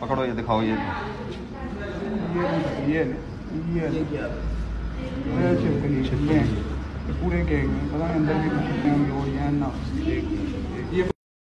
पकड़ो ये दिखाओ ये ये ये ये पूरे के पता नहीं अंदर भी कुछ हैं ना